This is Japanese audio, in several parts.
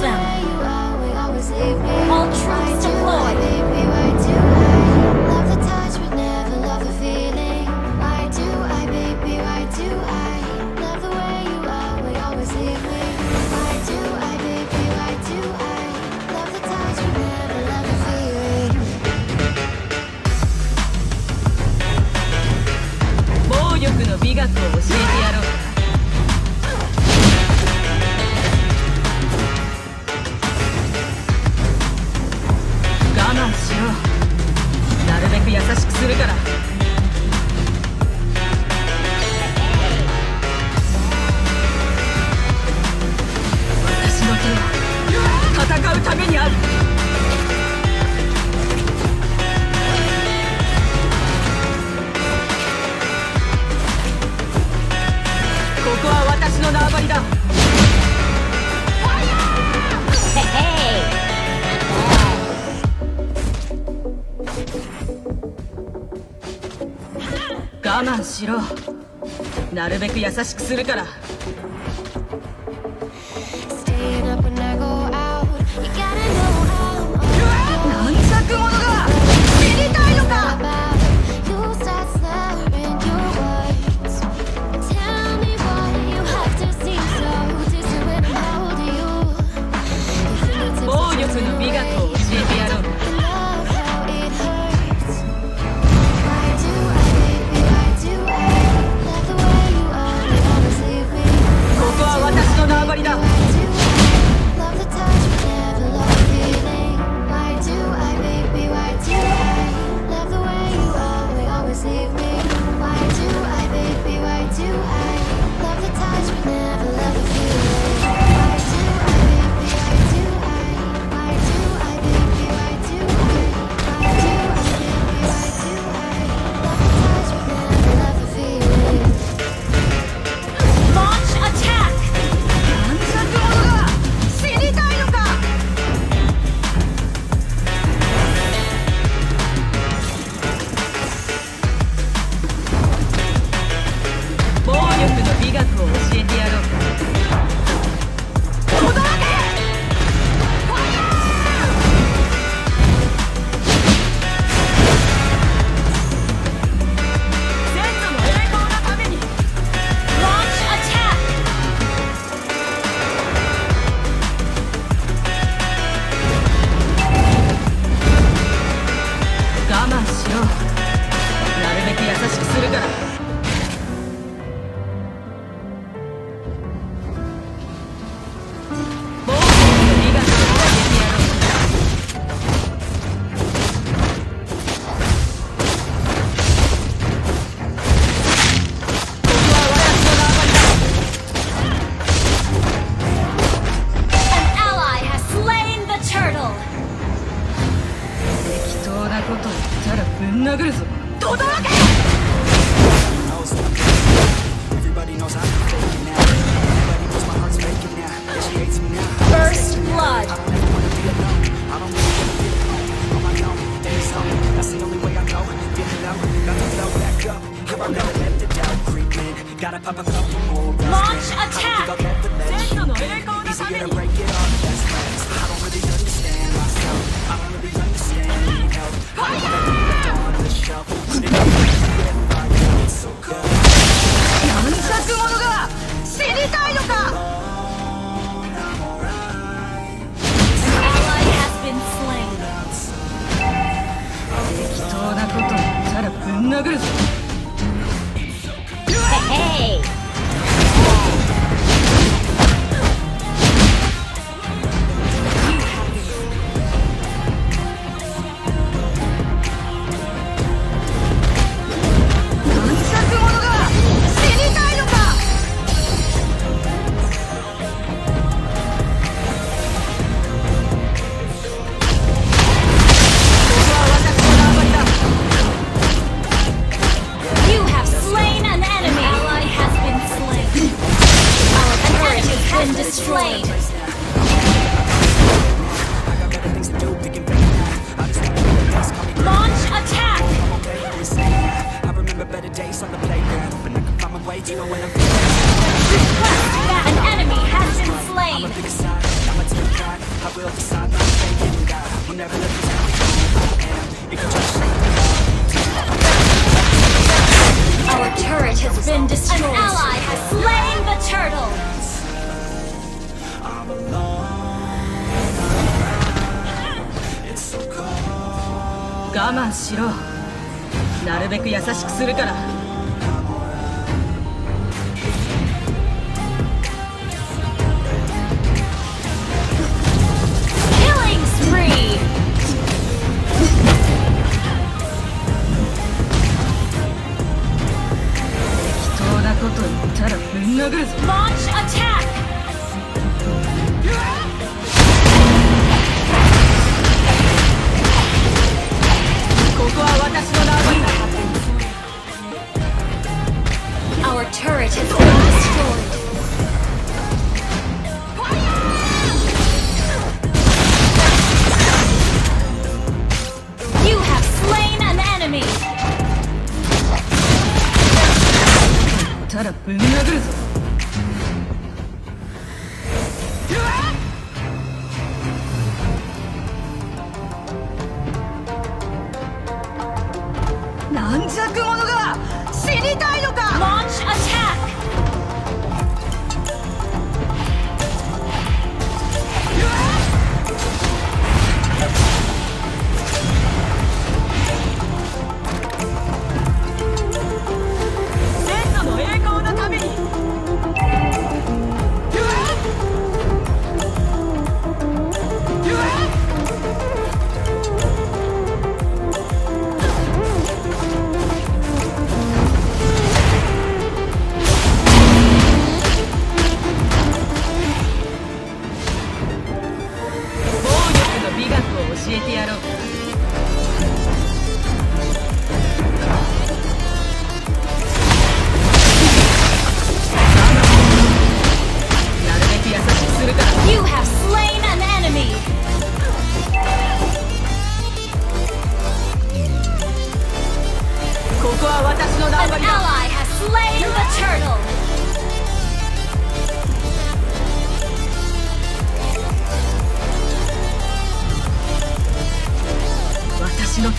them. 慢しろ。なるべく優しくするから。がとう will decide my fate in God Will never let this happen I am ignorant Our turret has been destroyed An ally has slain the turtle I'm alone It's so cold 我慢しろなるべく優しくするから Launch attack! 軟弱者が死にたいのか？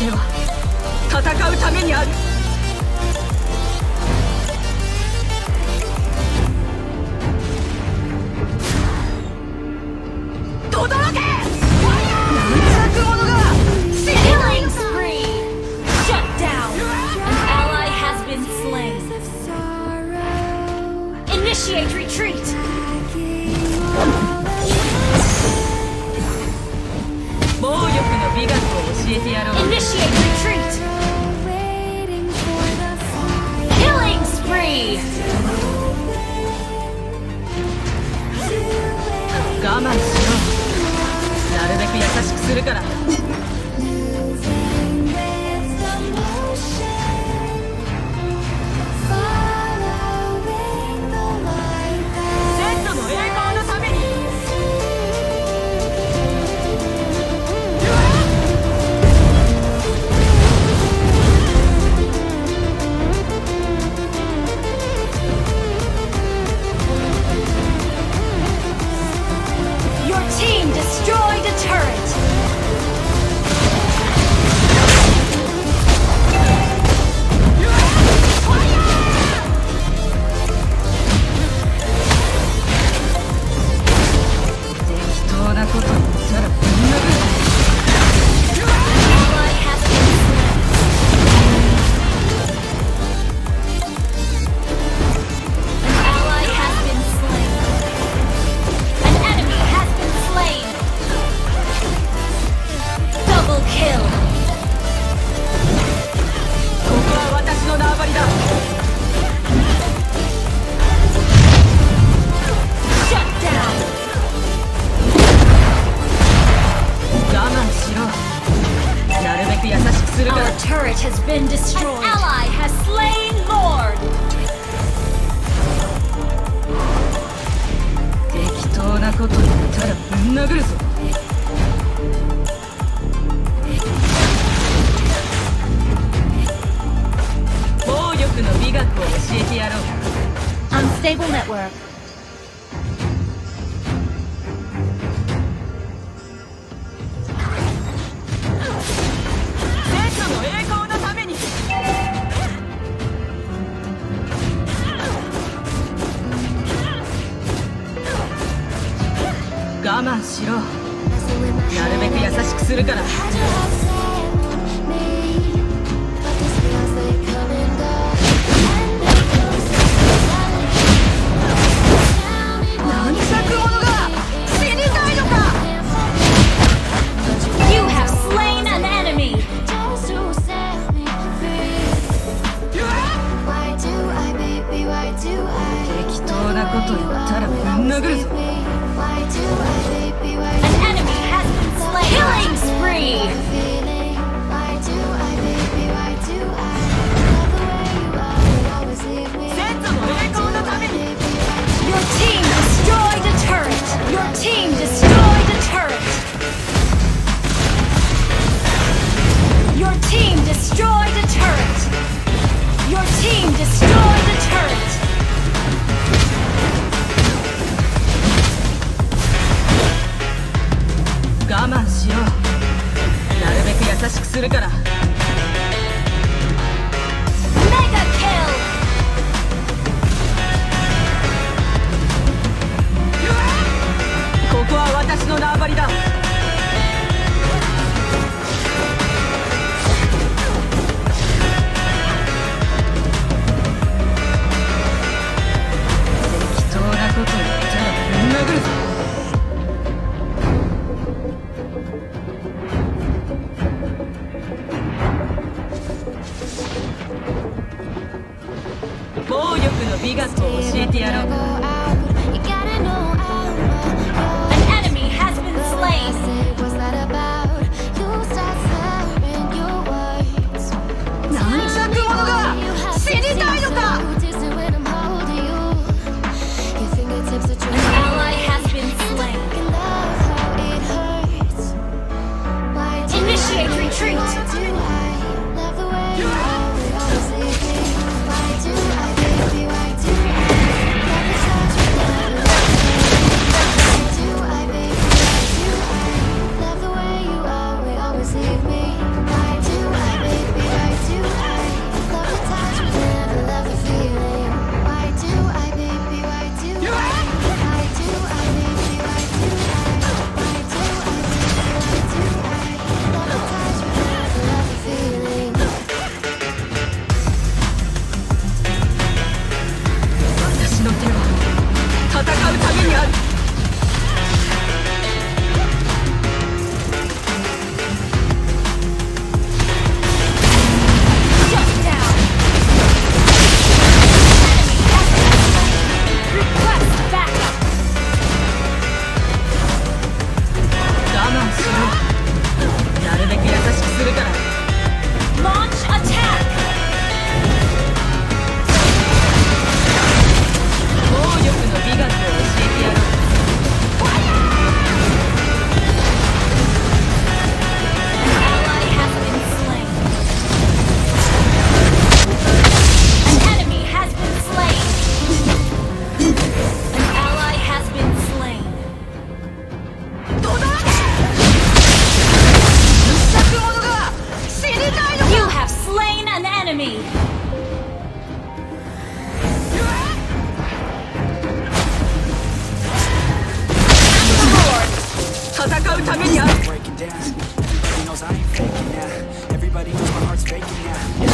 私の手は戦うためにある。轟け！軟弱教えてやろう Initiate retreat. Killing spree. 我慢しろなるべく優しくするから has been destroyed. An ally has slain Lord. 適当なこと言ったらぶん殴るぞ暴力の美学を教えてやろう Unstable network. 我慢しろ。なるべく優しくするから。I'm. Breaking down. Everybody knows I ain't faking now. Everybody knows my heart's breaking.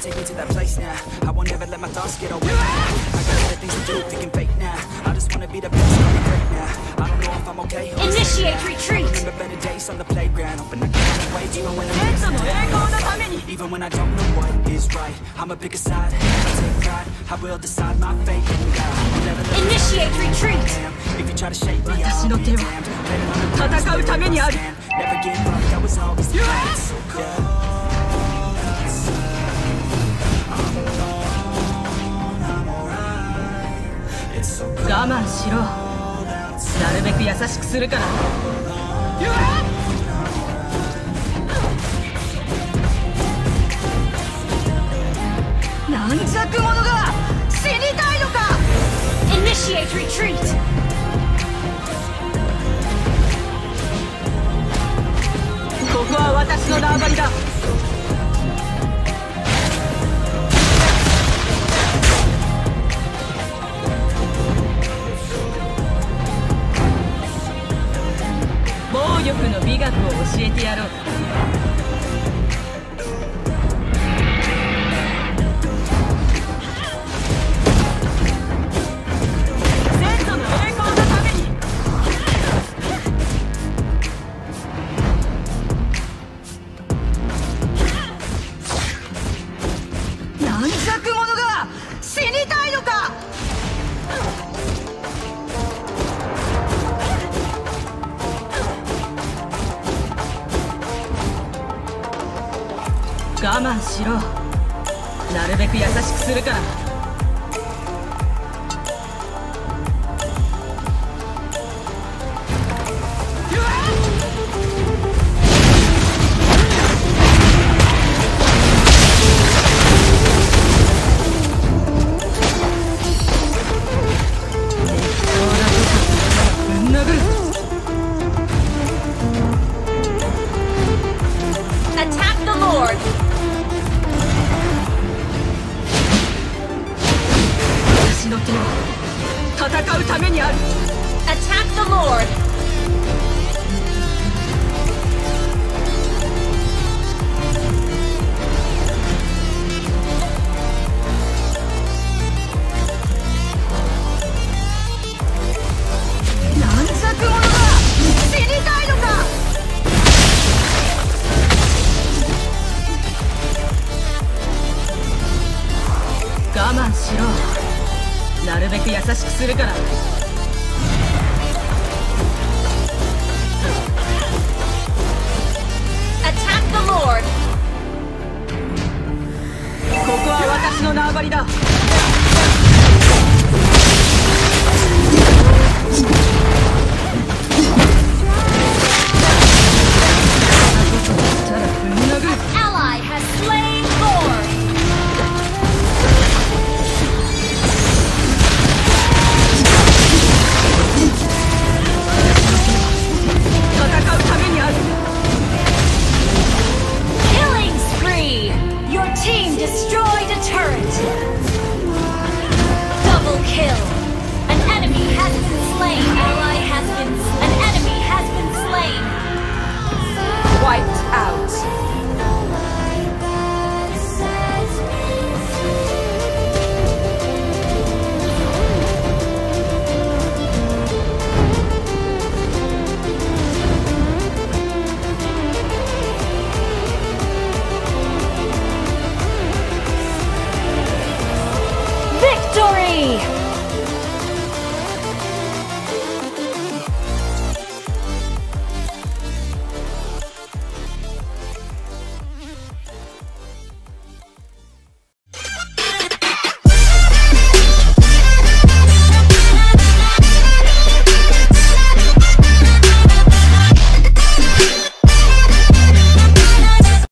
take me to that place now. I won't ever let my thoughts get away. I got better things to do, thinking fake now. I just wanna be the best, on the break now. I don't know if I'm okay Initiate retreat! Remember better days on the playground. Even when I'm Even when I don't know what is right I'ma pick a side, I'll decide my fate God Initiate retreat! If you try to me, I'll be damned Better on the ground, Never give up, that was always the 我慢しろ。なるべく優しくするから。軟弱者が死にたいのか？Initiate retreat! ここは私の縄張りだ。美学を教えてやろう。するから